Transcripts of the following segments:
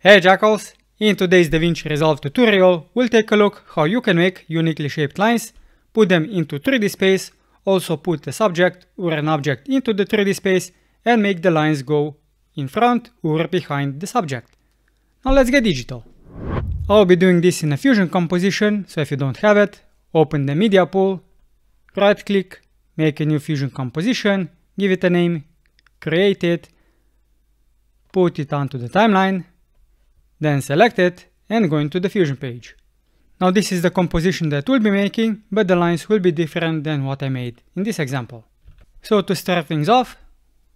Hey Jackals! In today's DaVinci Resolve tutorial, we'll take a look how you can make uniquely shaped lines, put them into 3D space, also put a subject or an object into the 3D space and make the lines go in front or behind the subject. Now let's get digital. I'll be doing this in a Fusion composition, so if you don't have it, open the media pool, right click, make a new Fusion composition, give it a name, create it, put it onto the timeline, then select it and go into the Fusion page. Now this is the composition that we'll be making, but the lines will be different than what I made in this example. So to start things off,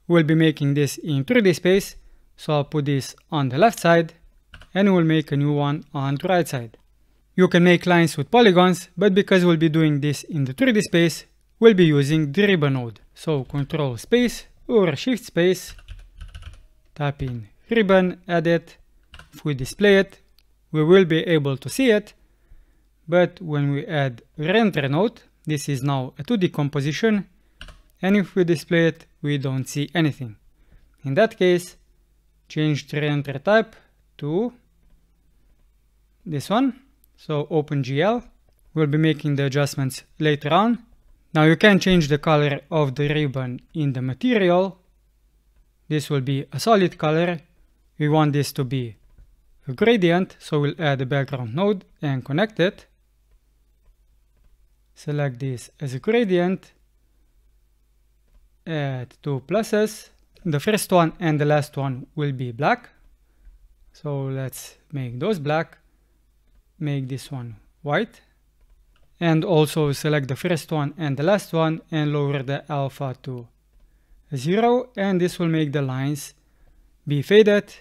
we'll be making this in 3D space, so I'll put this on the left side and we'll make a new one on the right side. You can make lines with polygons, but because we'll be doing this in the 3D space, we'll be using the ribbon node. So control space or shift space, tap in ribbon, edit. If we display it, we will be able to see it, but when we add render node, this is now a 2D composition, and if we display it, we don't see anything. In that case, change the render type to this one, so OpenGL. We'll be making the adjustments later on. Now you can change the color of the ribbon in the material. This will be a solid color. We want this to be gradient, so we'll add a background node and connect it. Select this as a gradient. Add two pluses. The first one and the last one will be black. So let's make those black. Make this one white. And also select the first one and the last one and lower the alpha to 0. And this will make the lines be faded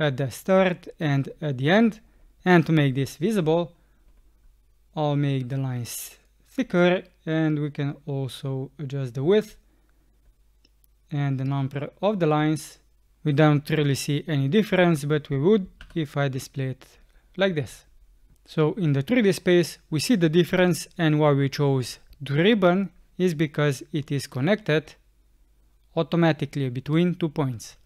at the start and at the end. And to make this visible, I'll make the lines thicker and we can also adjust the width and the number of the lines. We don't really see any difference, but we would if I display it like this. So in the 3D space, we see the difference and why we chose the ribbon is because it is connected automatically between two points.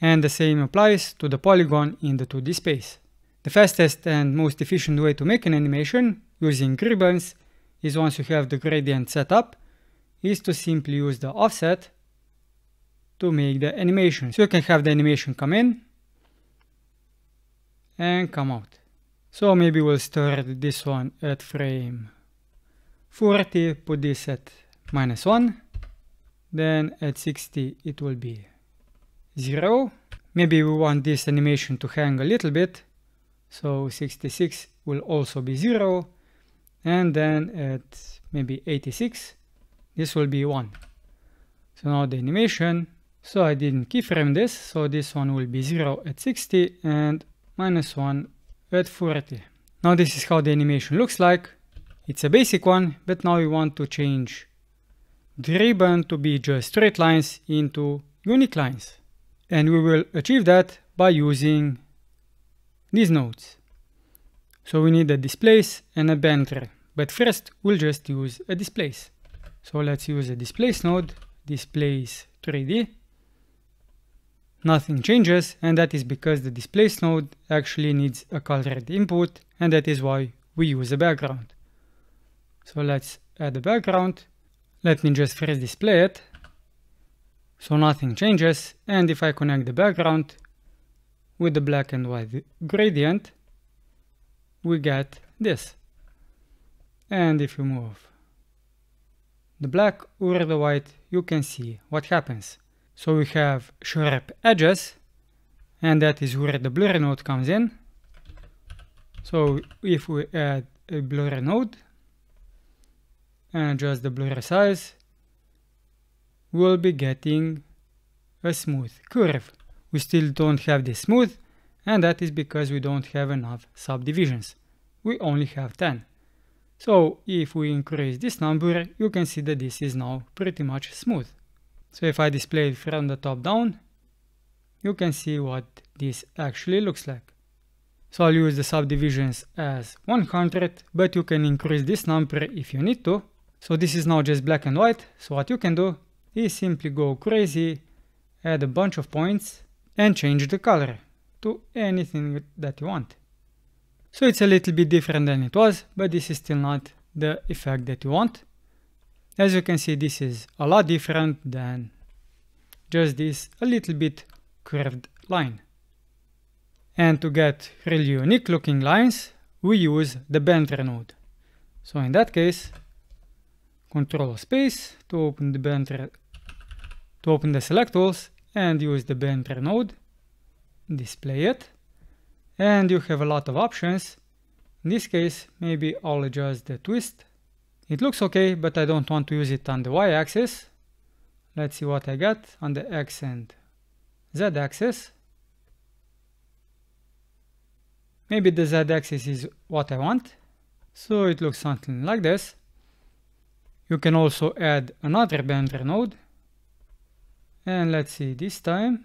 And the same applies to the polygon in the 2D space. The fastest and most efficient way to make an animation using ribbons is once you have the gradient set up, is to simply use the offset to make the animation. So you can have the animation come in and come out. So maybe we'll start this one at frame 40, put this at minus 1, then at 60 it will be 0. Maybe we want this animation to hang a little bit, so 66 will also be 0, and then at maybe 86 this will be 1. So now the animation so I didn't keyframe this, so this one will be 0 at 60 and minus 1 at 40. Now this is how the animation looks like. It's a basic one, but now we want to change the ribbon to be just straight lines into unique lines. And we will achieve that by using these nodes. So we need a displace and a bender, but first we'll just use a displace. So let's use a displace node, displace 3D, nothing changes and that is because the displace node actually needs a colored input and that is why we use a background. So let's add a background. Let me just first display it. So nothing changes and if I connect the background with the black and white gradient we get this. And if you move the black or the white you can see what happens. So we have sharp edges, and that is where the blur node comes in. So if we add a blur node and adjust the blur size, we'll be getting a smooth curve. We still don't have this smooth, and that is because we don't have enough subdivisions. We only have 10. So if we increase this number, you can see that this is now pretty much smooth. So if I display it from the top down, you can see what this actually looks like. So I'll use the subdivisions as 100, but you can increase this number if you need to. So this is now just black and white, so what you can do is simply go crazy, add a bunch of points and change the color. to anything that you want. So it's a little bit different than it was, but this is still not the effect that you want. As you can see, this is a lot different than just this a little bit curved line. And to get really unique looking lines, we use the Bender node. So in that case, control space to open the Bender, to open the select tools and use the Bender node, display it, and you have a lot of options. In this case, maybe I'll adjust the twist. It looks okay, but I don't want to use it on the y-axis. Let's see what I get on the x and z-axis. Maybe the z-axis is what I want. So it looks something like this. You can also add another Bender node. And let's see, this time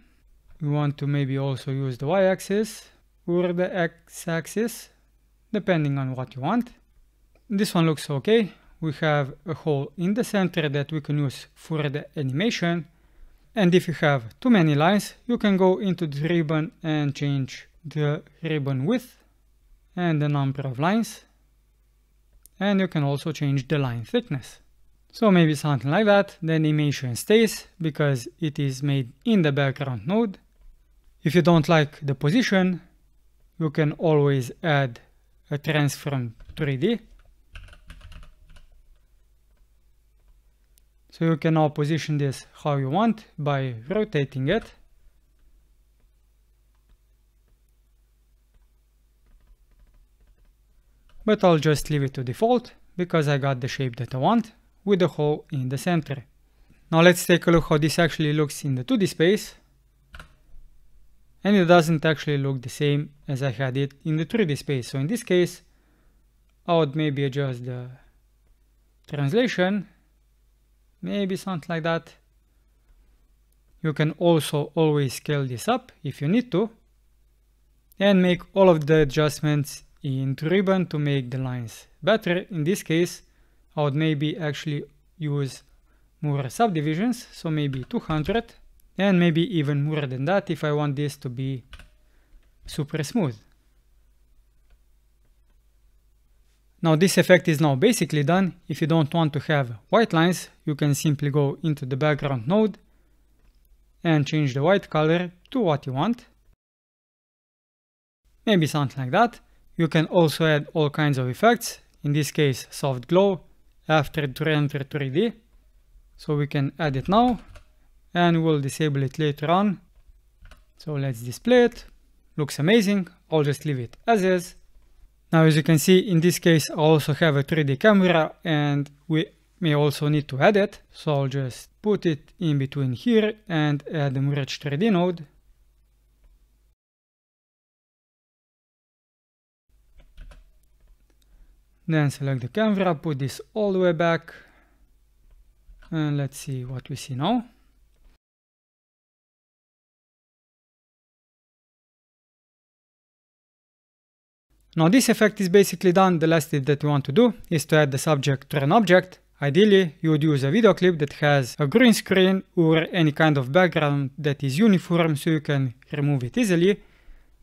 we want to maybe also use the y-axis or the x-axis, depending on what you want. This one looks okay. We have a hole in the center that we can use for the animation. And if you have too many lines, you can go into the ribbon and change the ribbon width and the number of lines. And you can also change the line thickness. So maybe something like that, the animation stays because it is made in the background node. If you don't like the position, you can always add a transform 3D. So you can now position this how you want by rotating it. But I'll just leave it to default because I got the shape that I want with the hole in the center. Now let's take a look how this actually looks in the 2D space. And it doesn't actually look the same as I had it in the 3D space. So in this case, I would maybe adjust the translation, maybe something like that. You can also always scale this up if you need to and make all of the adjustments in ribbon to make the lines better. In this case, I would maybe actually use more subdivisions, so maybe 200 and maybe even more than that if I want this to be super smooth. Now this effect is now basically done. If you don't want to have white lines, you can simply go into the background node and change the white color to what you want. Maybe something like that. You can also add all kinds of effects, in this case soft glow, after to render 3D. So we can add it now and we'll disable it later on. So let's display it. Looks amazing. I'll just leave it as is. Now as you can see in this case I also have a 3D camera and we may also need to add it. So I'll just put it in between here and add the Merge 3D node. Then select the camera, put this all the way back. And let's see what we see now. Now this effect is basically done. The last thing that you want to do is to add the subject to an object. Ideally, you would use a video clip that has a green screen or any kind of background that is uniform so you can remove it easily.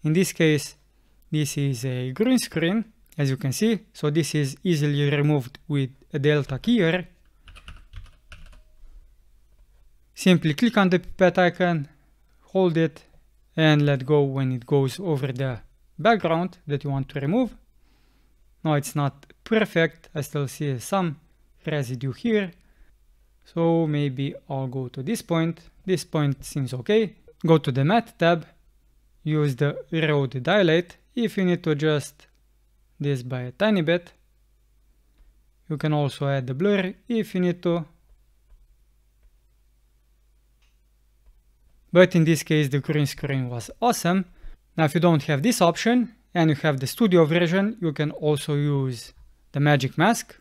In this case, this is a green screen as you can see. So this is easily removed with a delta keyer. Simply click on the pipette icon, hold it and let go when it goes over the background that you want to remove. Now it's not perfect, I still see some residue here. So maybe I'll go to this point. This point seems okay. Go to the matte tab, use the erode dilate. If you need to adjust this by a tiny bit. You can also add the blur if you need to. But in this case the green screen was awesome. Now if you don't have this option and you have the studio version, you can also use the magic mask.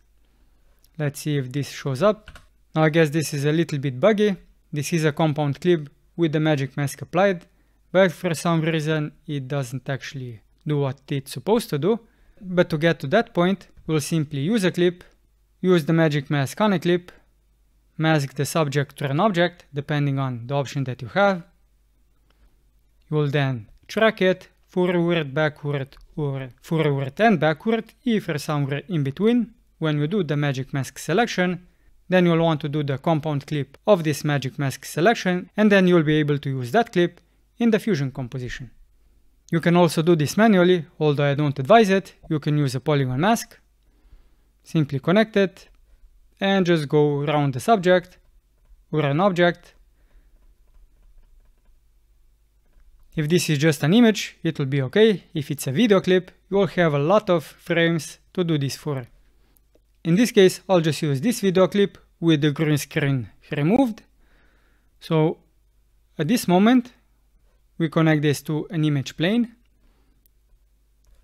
Let's see if this shows up. Now I guess this is a little bit buggy. This is a compound clip with the magic mask applied, but for some reason it doesn't actually do what it's supposed to do. But to get to that point, we'll simply use a clip, use the magic mask on a clip, mask the subject to an object, depending on the option that you have. You will then track it forward, backward, or forward and backward if you're somewhere in between. When you do the magic mask selection, then you'll want to do the compound clip of this magic mask selection and then you'll be able to use that clip in the fusion composition. You can also do this manually, although I don't advise it. You can use a polygon mask, simply connect it, and just go around the subject or an object. If this is just an image, it will be okay. If it's a video clip, you'll have a lot of frames to do this for. In this case, I'll just use this video clip with the green screen removed. So at this moment, we connect this to an image plane.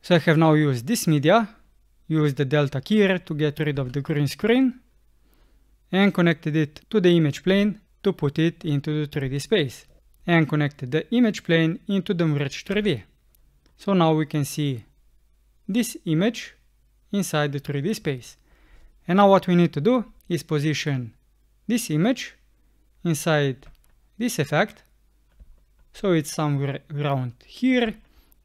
So I have now used this media, use the delta keyer to get rid of the green screen, and connected it to the image plane to put it into the 3D space, and connected the image plane into the Merge 3D. So now we can see this image inside the 3D space. And now what we need to do is position this image inside this effect. So it's somewhere around here.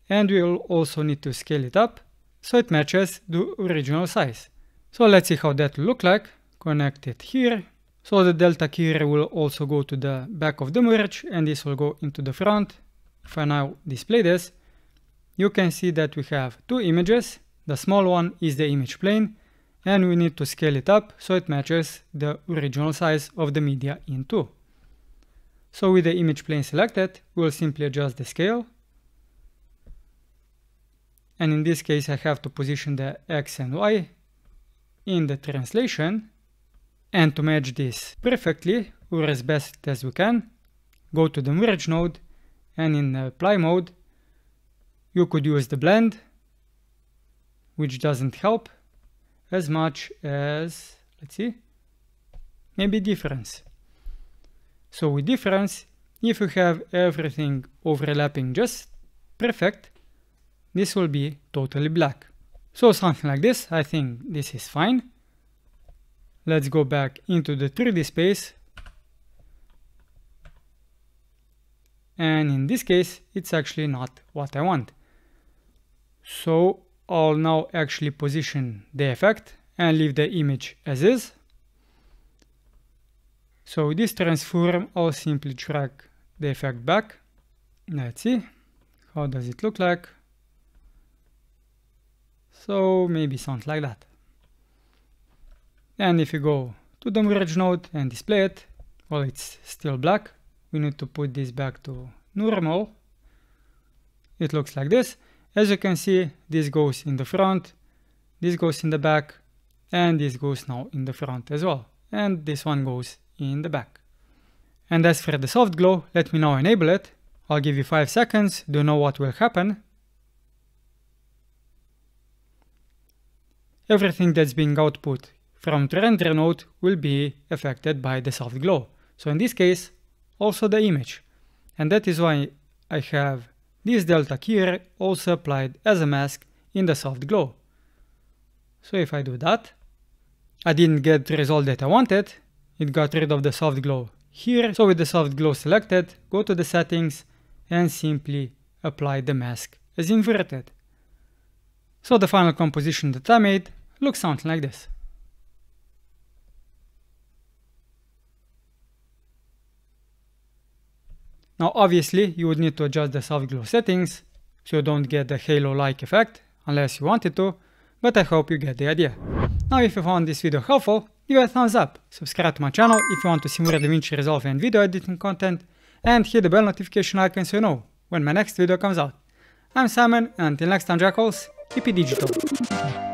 And we'll also need to scale it up so it matches the original size. So let's see how that look like. Connect it here. So the delta keyer will also go to the back of the merge and this will go into the front. If I now display this, you can see that we have two images. The small one is the image plane and we need to scale it up so it matches the original size of the media in 2. So with the image plane selected, we'll simply adjust the scale. And in this case, I have to position the X and Y in the translation. And to match this perfectly, or as best as we can, go to the merge node and in the apply mode, you could use the blend, which doesn't help as much as, let's see, maybe difference. So with difference, if you have everything overlapping just perfect, this will be totally black. So something like this, I think this is fine. Let's go back into the 3D space. And in this case, it's actually not what I want. So I'll now actually position the effect and leave the image as is. So this transform, I'll simply drag the effect back. Let's see, how does it look like? So maybe something like that. And if you go to the merge node and display it, well, it's still black. We need to put this back to normal. It looks like this. As you can see, this goes in the front, this goes in the back, and this goes now in the front as well. And this one goes in the back. And as for the soft glow, let me now enable it. I'll give you 5 seconds to know what will happen. Everything that's being output from the render node will be affected by the soft glow. So in this case, also the image. And that is why I have this delta keyer also applied as a mask in the soft glow. So if I do that, I didn't get the result that I wanted, it got rid of the soft glow here. So with the soft glow selected, go to the settings and simply apply the mask as inverted. So the final composition that I made looks something like this. Now obviously you would need to adjust the soft glow settings so you don't get the halo-like effect unless you wanted to, but I hope you get the idea. Now if you found this video helpful, give it a thumbs up, subscribe to my channel if you want to see more DaVinci Resolve and video editing content, and hit the bell notification icon so you know when my next video comes out. I'm Simon, and until next time Jackals, keep it digital.